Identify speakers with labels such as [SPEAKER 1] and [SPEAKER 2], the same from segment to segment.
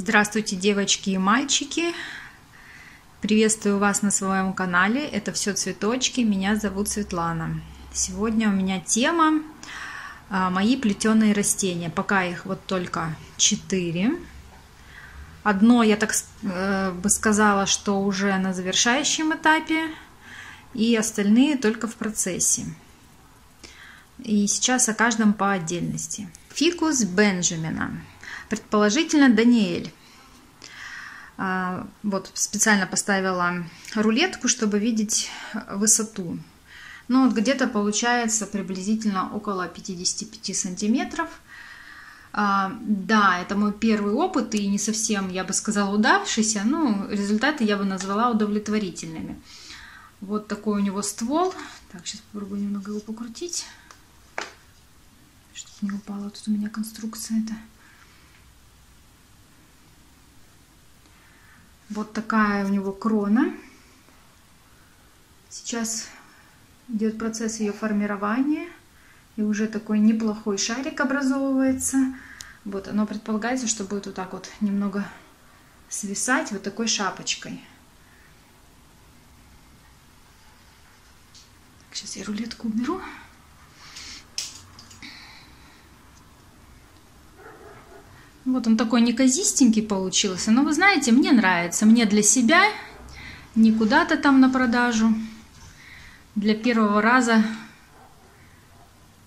[SPEAKER 1] Здравствуйте, девочки и мальчики! Приветствую вас на своем канале. Это все цветочки. Меня зовут Светлана. Сегодня у меня тема а, мои плетеные растения. Пока их вот только 4. Одно, я так э, бы сказала, что уже на завершающем этапе, и остальные только в процессе. И сейчас о каждом по отдельности. Фикус Бенджамина. Предположительно, Даниэль. А, вот специально поставила рулетку, чтобы видеть высоту. Ну вот где-то получается приблизительно около 55 сантиметров. А, да, это мой первый опыт и не совсем, я бы сказала, удавшийся, но результаты я бы назвала удовлетворительными. Вот такой у него ствол. Так, сейчас попробую немного его покрутить, чтобы не упала тут у меня конструкция Вот такая у него крона. Сейчас идет процесс ее формирования. И уже такой неплохой шарик образовывается. Вот оно предполагается, что будет вот так вот немного свисать вот такой шапочкой. Сейчас я рулетку уберу. Вот он такой неказистенький получился. Но вы знаете, мне нравится. Мне для себя, не куда-то там на продажу. Для первого раза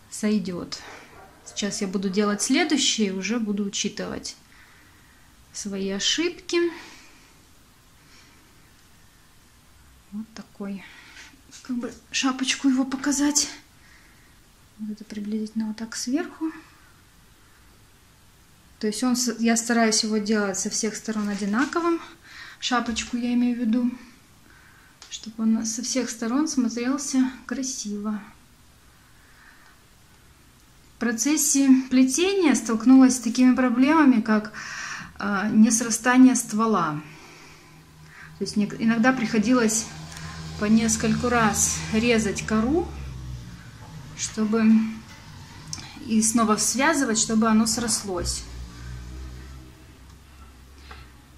[SPEAKER 1] сойдет. Сейчас я буду делать следующее, уже буду учитывать свои ошибки. Вот такой, как бы шапочку его показать. Это приблизительно вот так сверху. То есть он, я стараюсь его делать со всех сторон одинаковым. Шапочку я имею в виду. Чтобы он со всех сторон смотрелся красиво. В процессе плетения столкнулась с такими проблемами, как э, несрастание ствола. То есть иногда приходилось по нескольку раз резать кору, чтобы и снова связывать, чтобы оно срослось.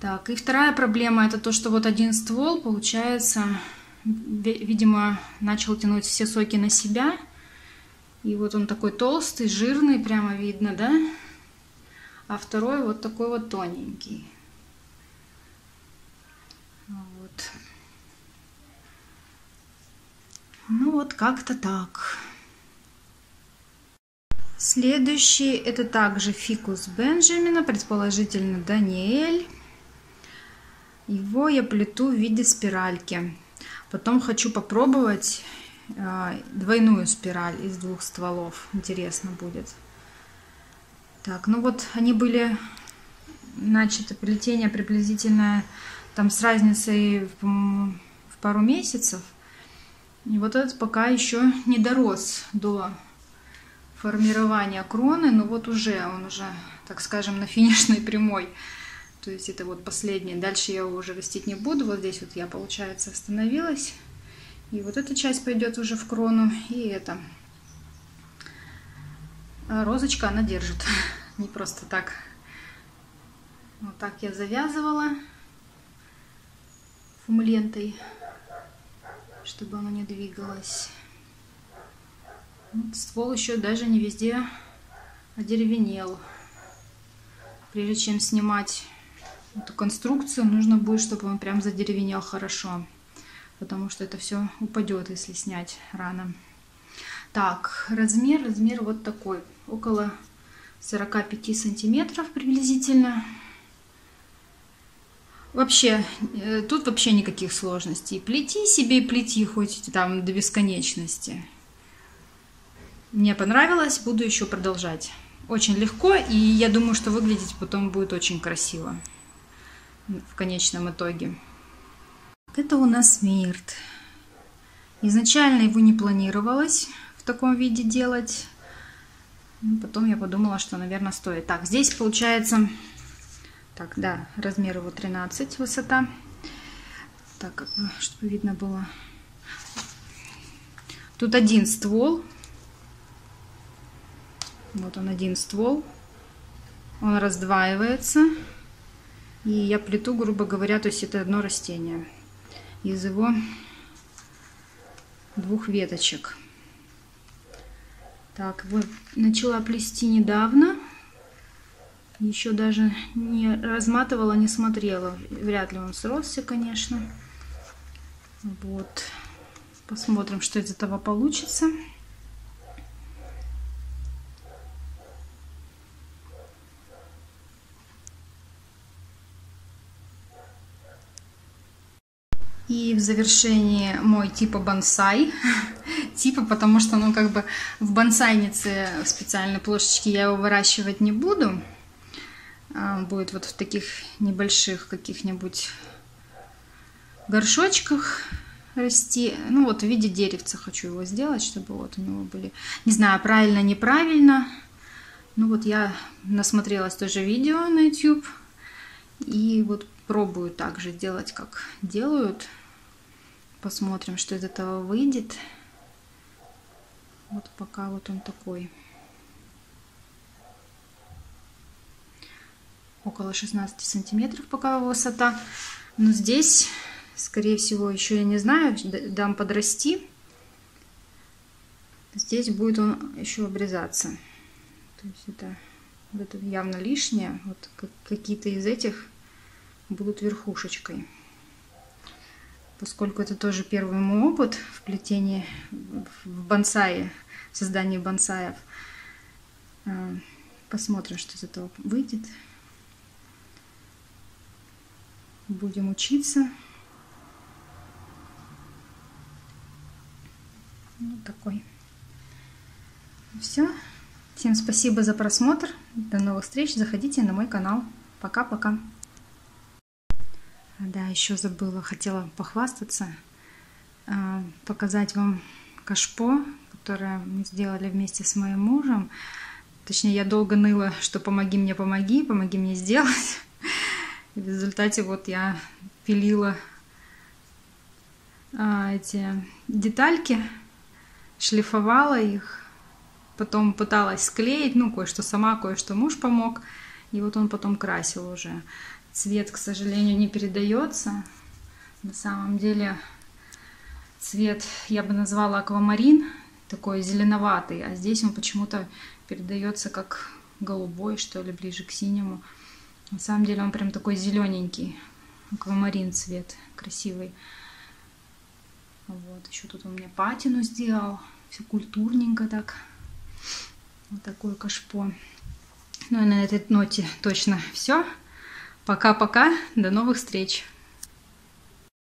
[SPEAKER 1] Так, и вторая проблема это то, что вот один ствол, получается, видимо, начал тянуть все соки на себя. И вот он такой толстый, жирный, прямо видно, да? А второй вот такой вот тоненький. Вот. Ну вот как-то так. Следующий это также фикус Бенджамина, предположительно Даниэль. Его я плету в виде спиральки. Потом хочу попробовать э, двойную спираль из двух стволов. Интересно будет. Так, ну вот они были, значит, плетение приблизительно там с разницей в, в пару месяцев. И вот этот пока еще не дорос до формирования кроны, но вот уже он уже, так скажем, на финишной прямой. То есть это вот последнее. Дальше я его уже растить не буду. Вот здесь вот я, получается, остановилась. И вот эта часть пойдет уже в крону. И это. А розочка она держит. Не просто так. Вот так я завязывала фумлентой, чтобы оно не двигалось. Вот ствол еще даже не везде одеревенел. Прежде чем снимать эту конструкцию, нужно будет, чтобы он прям задеревенел хорошо. Потому что это все упадет, если снять рано. Так, размер, размер вот такой. Около 45 сантиметров приблизительно. Вообще, э, тут вообще никаких сложностей. Плети себе и плети хоть там до бесконечности. Мне понравилось, буду еще продолжать. Очень легко, и я думаю, что выглядеть потом будет очень красиво в конечном итоге. Это у нас мирт. Изначально его не планировалось в таком виде делать. Потом я подумала, что, наверное, стоит. Так, здесь получается... Так, да, размер его 13, высота. Так, чтобы видно было. Тут один ствол. Вот он один ствол. Он раздваивается. И я плету, грубо говоря, то есть это одно растение из его двух веточек. Так, вот начала плести недавно. Еще даже не разматывала, не смотрела. Вряд ли он сросся, конечно. Вот. Посмотрим, что из этого получится. И в завершении мой типа бонсай. типа, потому что, ну, как бы в бонсайнице в специальной плошечке я его выращивать не буду. А, будет вот в таких небольших каких-нибудь горшочках расти. Ну, вот в виде деревца хочу его сделать, чтобы вот у него были... Не знаю, правильно, неправильно. Ну, вот я насмотрелась тоже видео на YouTube. И вот пробую также делать, как делают. Посмотрим, что из этого выйдет. Вот пока вот он такой. Около 16 сантиметров пока высота. Но здесь, скорее всего, еще я не знаю, дам подрасти. Здесь будет он еще обрезаться. То есть это, это явно лишнее. Вот какие-то из этих будут верхушечкой поскольку это тоже первый мой опыт в плетении в бонсае, в создании бонсаев. А, посмотрим, что из этого выйдет. Будем учиться. Вот такой. Все. Всем спасибо за просмотр. До новых встреч. Заходите на мой канал. Пока-пока. Да, еще забыла, хотела похвастаться, а, показать вам кашпо, которое мы сделали вместе с моим мужем. Точнее, я долго ныла, что помоги мне, помоги, помоги мне сделать. И в результате вот я пилила а, эти детальки, шлифовала их, потом пыталась склеить, ну, кое-что сама, кое-что муж помог, и вот он потом красил уже. Цвет, к сожалению, не передается. На самом деле цвет я бы назвала аквамарин, такой зеленоватый, а здесь он почему-то передается как голубой, что ли, ближе к синему. На самом деле он прям такой зелененький, аквамарин цвет, красивый. Вот, еще тут он мне патину сделал, все культурненько так. Вот такое кашпо. Ну и на этой ноте точно все. Пока-пока, до новых встреч!